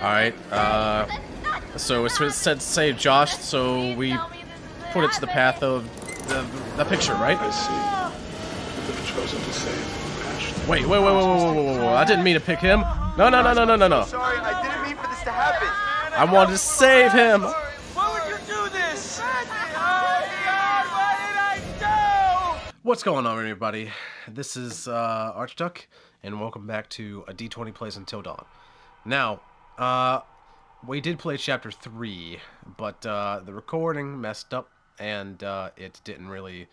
Alright, uh, so it said save Josh, so we put it to the path of the, the picture, right? I see. You've chosen to save Wait, wait, wait, wait, wait, wait, wait, wait, I didn't mean to pick him. No, no, no, no, no, no, no. Sorry, I didn't mean for this to happen. I wanted to save him. Why would you do this? God, what did I do? What's going on, everybody? This is uh, Archduck, and welcome back to a D20 Plays Until Dawn. Now, uh, we did play Chapter 3, but uh, the recording messed up, and uh, it didn't really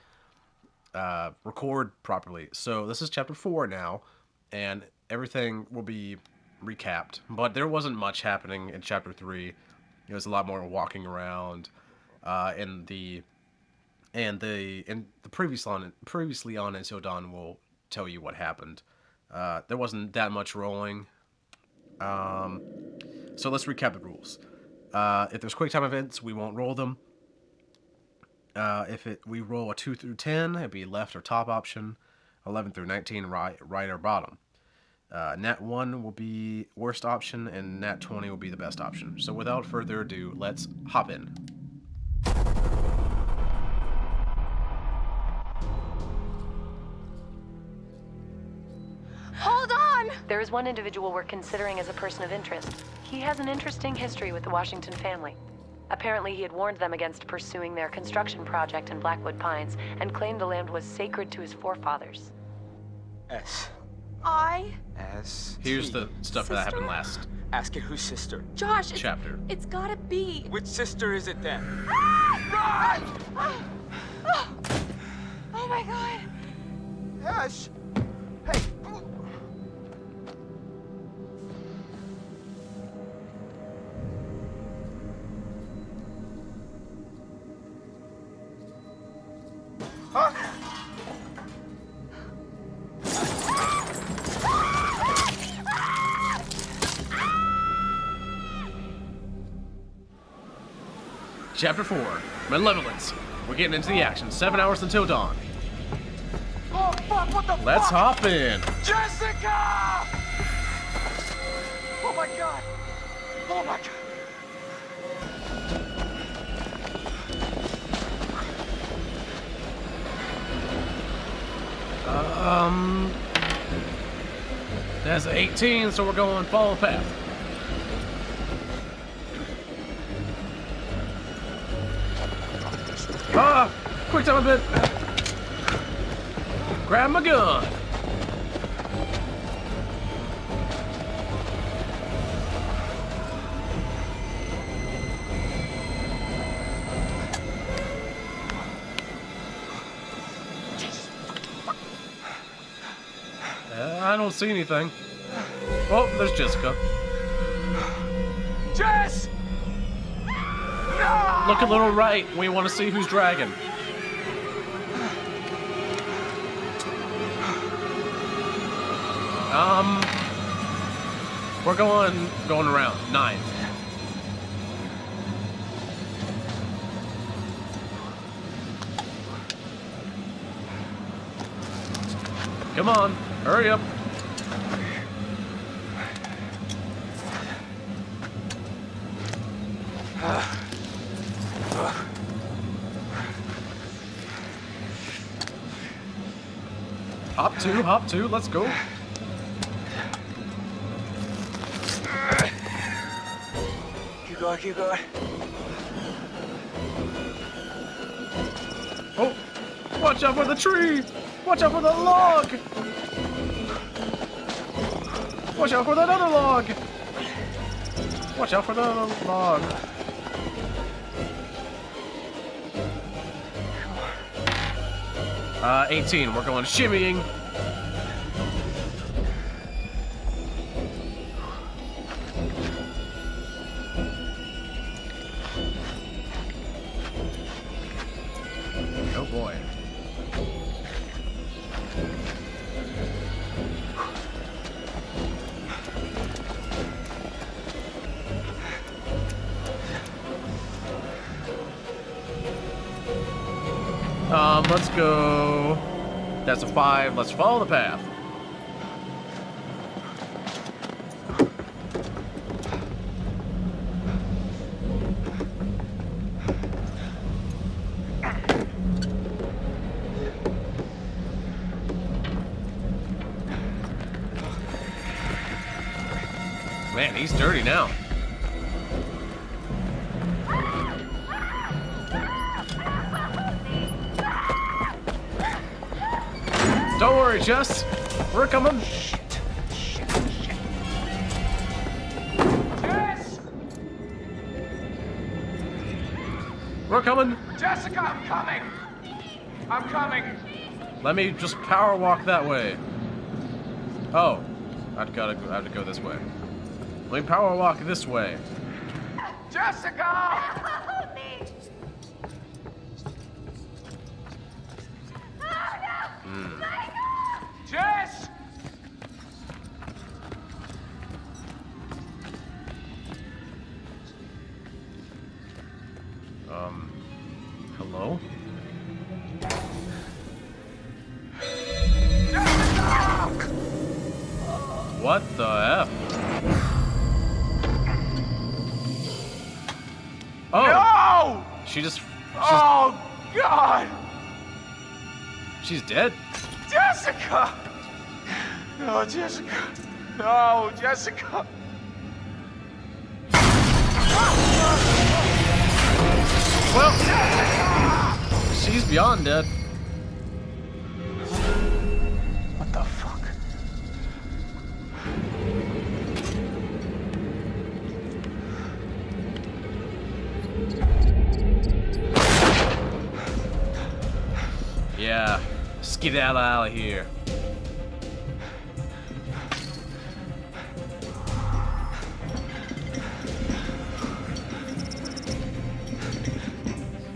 uh, record properly. So this is Chapter 4 now, and everything will be recapped. But there wasn't much happening in Chapter 3. It was a lot more walking around, uh, and the and the and the previous on previously on Until Dawn will tell you what happened. Uh, there wasn't that much rolling. Um, so let's recap the rules. Uh, if there's quick time events, we won't roll them. Uh, if it we roll a 2 through 10, it'd be left or top option. 11 through 19, right, right or bottom. Uh, nat 1 will be worst option, and nat 20 will be the best option. So without further ado, let's hop in. There is one individual we're considering as a person of interest. He has an interesting history with the Washington family. Apparently, he had warned them against pursuing their construction project in Blackwood Pines and claimed the land was sacred to his forefathers. S. I. S. Here's the stuff that happened Sister? last Ask it whose sister. Josh, it's, chapter. it's gotta be. Which sister is it then? Ah! Oh. Oh. Oh my god. Ash. Hey. Chapter 4 Malevolence. We're getting into the action. Seven hours until dawn. Oh fuck! What the Let's fuck? hop in. Jessica! Oh my god! Oh my god! Um. That's 18, so we're going follow path. Ah! Quick time a bit. Grab my gun. I don't see anything. Oh, there's Jessica. Jess! No! Look a little right. We want to see who's dragging. Um, we're going going around nine. Come on, hurry up. Hop two, hop two, let's go. Keep going, keep going. Oh, watch out for the tree! Watch out for the log! Watch out for that other log! Watch out for the other log. Uh, 18, we're going shimmying. Um, let's go... That's a five. Let's follow the path. Man, he's dirty now. Don't worry, Jess. We're coming. Jess! We're coming. Jessica, I'm coming! I'm coming! Let me just power walk that way. Oh, I've gotta. I have to go this way. Let me power walk this way. Jessica! Michael! Jess! Um, hello? What the F? Oh, No! she just, she's, Oh, God! She's dead? Jessica! No, Jessica. No, Jessica. Well, she's beyond dead. What the fuck? Yeah, skedaddle out of here.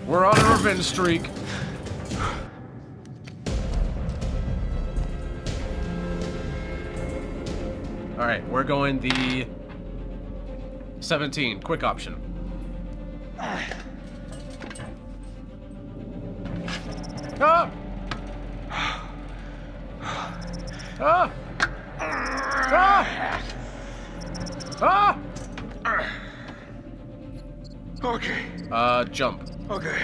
We're on a revenge streak. Alright, we're going the 17, quick option. Ah! Ah! Ah! Ah! Okay, Uh, jump. okay.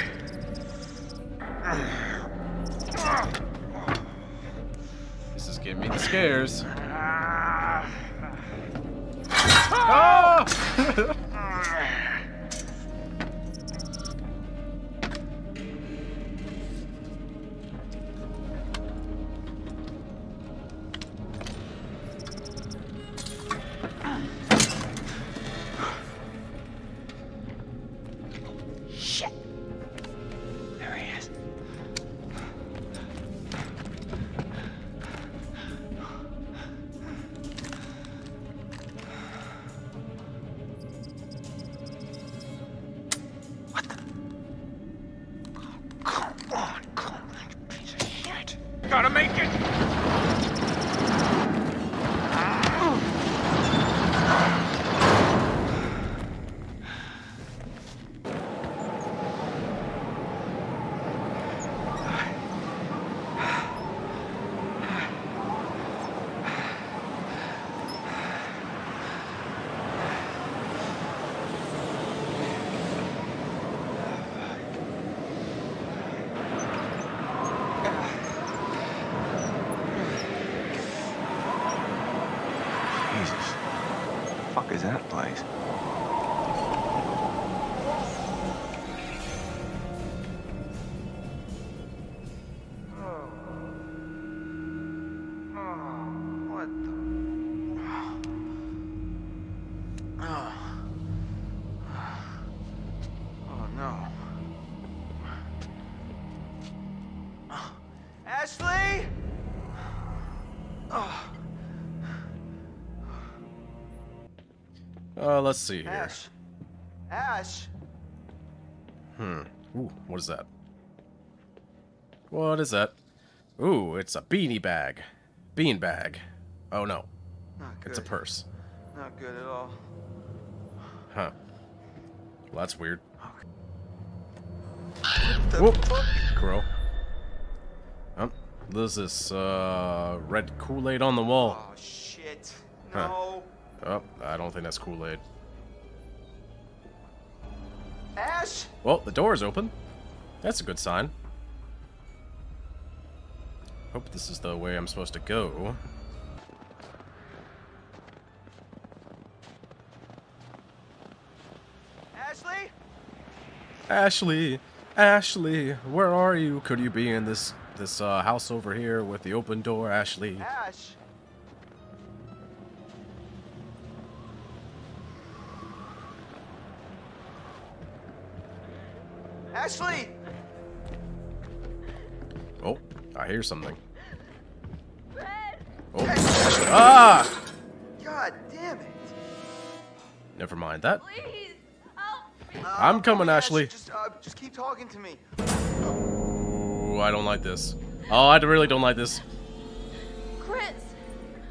This is giving me the scares. Ah. Ah! Gotta make it. Jesus. fuck is that place? Uh, let's see here. Ash. Ash. Hmm. Ooh, what is that? What is that? Ooh, it's a beanie bag. Bean bag. Oh no, Not good. it's a purse. Not good at all. Huh. Well, that's weird. The Whoop. fuck? Crow. Oh, there's this, uh, red Kool-Aid on the wall. Oh shit. Huh. Oh, I don't think that's Kool-Aid. Ash. Well, the door's open. That's a good sign. Hope this is the way I'm supposed to go. Ashley? Ashley, Ashley, where are you? Could you be in this this uh, house over here with the open door, Ashley? Ash? Ashley! Oh, I hear something. Oh, Ashley. Ah! God damn it. Never mind that. Please! Help me! Uh, I'm coming, Ash, Ashley. Just, uh, just keep talking to me. Ooh, I don't like this. Oh, I really don't like this. Chris!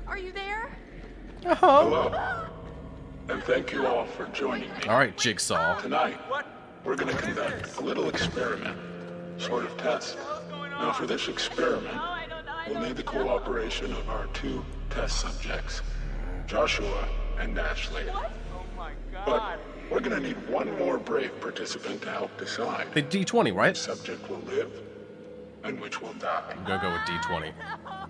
Are you there? Hello. And thank you all for joining me. All right, Jigsaw. Tonight, we're going to conduct a little experiment, sort of test. Now, for this experiment, I don't know. I we'll need the cooperation of our two test subjects, Joshua and Ashley. Oh my But we're going to need one more brave participant to help decide The D20, right? which subject will live and which will die. I'm gonna go with D20.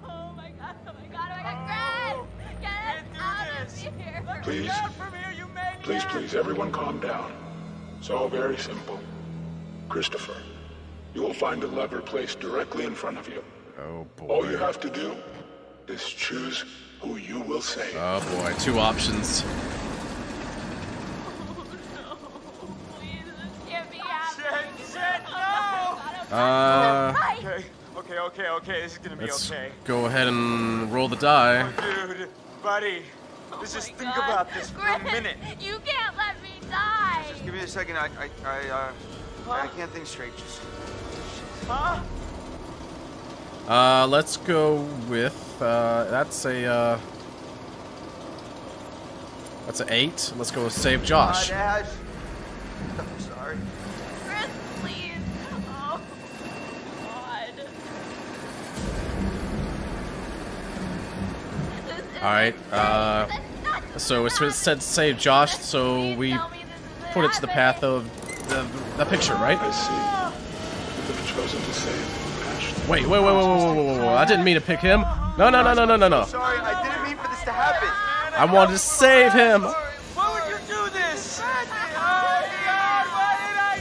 Oh my god, oh my god, oh my god, oh Chris! Get us out this. of here! Please, Get from here, you maniac! please, please, everyone calm down. It's all very simple. Christopher, you will find a lever placed directly in front of you. Oh boy. All you have to do is choose who you will save. Oh boy, two options. Please, this can't be happening! Shit, shit, no! Oh my god, Uh, Right! Okay, okay, okay, okay. This is gonna be let's okay. go ahead and roll the die. Dude, buddy, let's just Oh my think God. about this for a minute. You can't let me die! Just give me a second. I, I, I, uh, I can't think straight. Just. Huh? Uh, let's go with, uh, that's a, uh, that's an eight. Let's go with save Josh. God, Ash. I'm sorry. Chris, please! Oh, God. Alright, uh, safe. That's not So it's enough. it said save Josh, so Please we put it to the path of the, the picture, right? I see. You've chosen to save Ashley. Wait, wait, wait, wait, wait, wait, wait, wait, I didn't mean to pick him. No, no, no, no, no, no, no. Sorry, I didn't mean for this to happen. I wanted to save him. Why would you do this? Oh God! What did I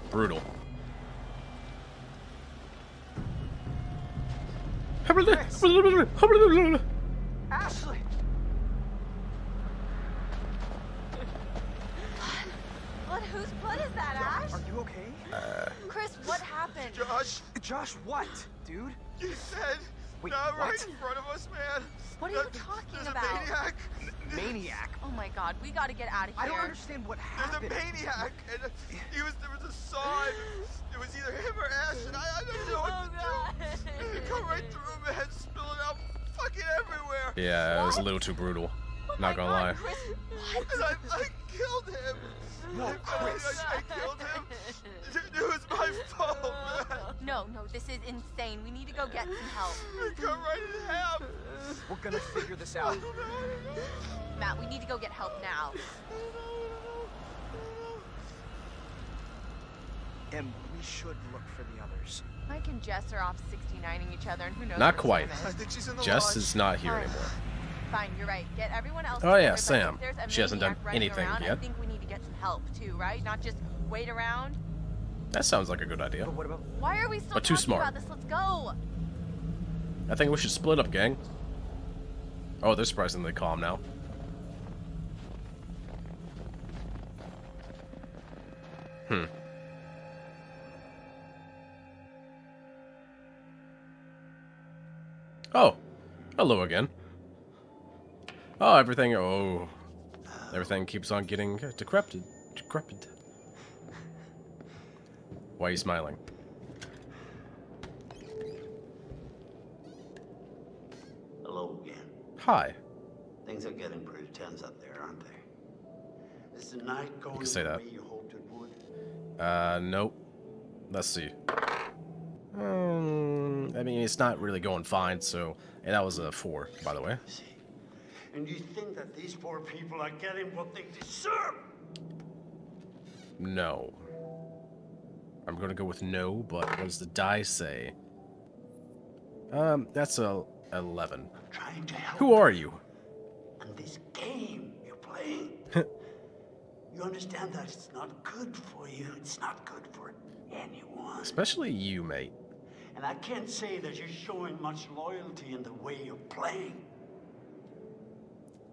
do? Brutal. Ashley. What? Whose that, Ash? Are you okay? Uh, Chris, what happened? Josh. Josh, what, dude? You said Wait, not right in front of us, man. What are you That- talking there's about? a maniac. Maniac. Oh my god, we gotta get out of here. I don't understand what happened. There's a maniac, and he was there was a sign. It was either him or Ash, and I, I don't know what Oh to god. do. It come right through my head, spilling out fucking everywhere. Yeah, it was a little too brutal. Oh Not gonna God, lie. Chris, what? I, I killed him. No, Chris. I, I killed him. It, it was my fault, man. No, no, this is insane. We need to go get some help. It come right in half. We're gonna figure this out. Matt, we need to go get help now. And we should look for the others. Mike and Jess are off 69ing each other, and who knows Not quite. I is. think she's in the Jess lodge. is not here Fine. anymore. Fine, you're right. Get everyone else. Oh, yeah, Sam. if there's a She hasn't done anything around, I yet. think we need to get some help too, right? Not just wait around. That sounds like a good idea. But what about Why are we still But too talking smart. about this? Let's go. I think we should split up, gang. Oh, they're surprisingly calm now. Hmm. Oh, hello again. Oh, everything. Oh, everything keeps on getting decrepit. Decrepit. Why are you smiling? Hello again. Hi. Things are getting pretty tense up there, aren't they? Is the night going can say that. you hoped it would? Uh, nope. Let's see. Um, I mean, it's not really going fine, so... And that was a 4, by the way. See. And you think that these poor people are getting what they deserve? No. I'm gonna go with no, but what does the die say? Um, that's a 11. I'm trying to help. Who are you? And this game you're playing. you understand that it's not good for you. It's not good for anyone. Especially you, mate. And I can't say that you're showing much loyalty in the way you're playing.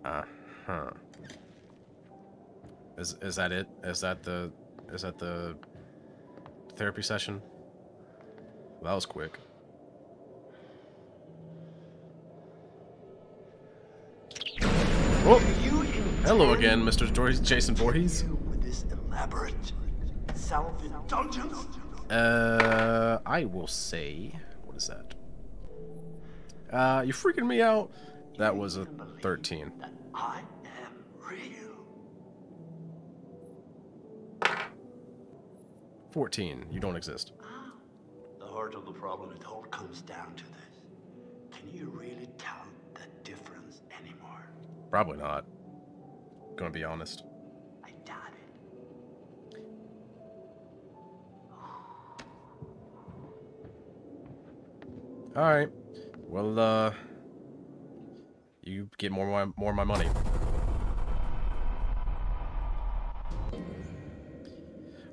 Uh huh. Is is that it? Is that the is that the therapy session? Well, That was quick. Oh, hello again, Mr. Joyce Jason Voorhees. with this elaborate self-indulgence. Uh, I will say, what is that? Uh, you're freaking me out. That was a 13. That I am real. 14. You don't exist. The heart of the problem, it all comes down to this. Can you really tell the difference anymore? Probably not. Gonna be honest. I doubt it. Alright. Well, uh... You get more of my, more of my money.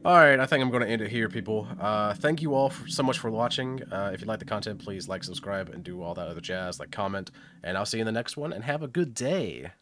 Alright, I think I'm going to end it here, people. Uh, thank you all for, so much for watching. Uh, if you like the content, please like, subscribe, and do all that other jazz, like comment. And I'll see you in the next one, and have a good day.